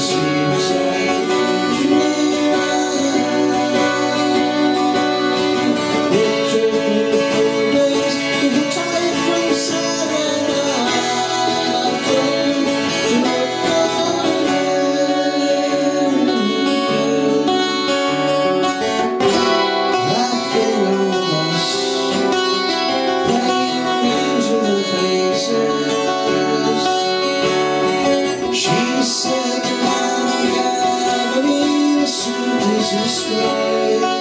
see. Música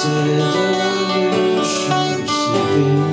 Sailor, shoes, sleeping.